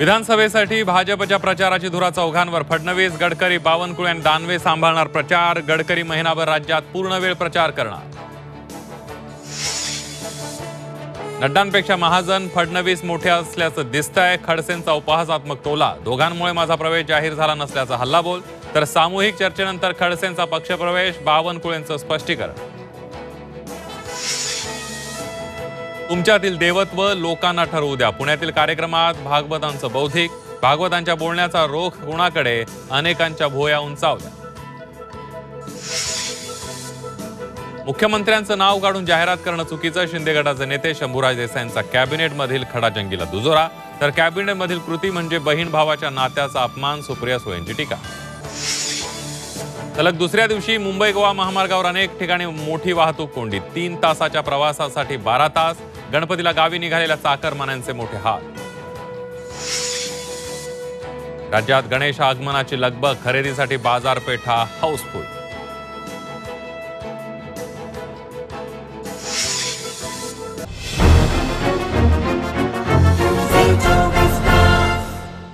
विधानसभेसाठी भाजपच्या प्रचाराची धुरा चौघांवर. फडणवीस गडकरी बावनकुळे आणि दानवे सांभाळणार प्रचार. गडकरी महिनाभर राज्यात पूर्ण वेळ प्रचार करणार. नड्डांपेक्षा महाजन फडणवीस मोठे असल्याचं दिसतंय. खडसेंचा उपहासात्मक टोला. दोघांमुळे माझा प्रवेश जाहीर झाला नसल्याचा हल्लाबोल. तर सामूहिक चर्चेनंतर खडसेंचा पक्षप्रवेश बावनकुळेंचं स्पष्टीकरण. तुमच्यातील देवत्व लोकांना ठरवू द्या. पुण्यातील कार्यक्रमात भागवतांचं बौद्धिक भागवतांच्या बोलण्याचा रोख कुणाकडे अनेकांच्या भोया उंचावल्या. मुख्यमंत्र्यांचं नाव काढून जाहिरात करणं चुकीचं शिंदे गटाचे नेते शंभूराज देसाईंचा कॅबिनेटमधील खडाजंगीला दुजोरा. तर कॅबिनेटमधील कृती म्हणजे बहीण भावाच्या नात्याचा अपमान सुप्रिया सुळेंची टीका. सलग दुसऱ्या दिवशी मुंबई गोवा महामार्गावर अनेक ठिकाणी मोठी वाहतूक कोंडी. तीन तासाच्या प्रवासासाठी बारा तास गणपतीला गावी निघालेल्या चाकरमान्यांचे मोठे हाल. राज्यात गणेश आगमनाची लगबग खरेदीसाठी बाजारपेठा हाऊसफुल.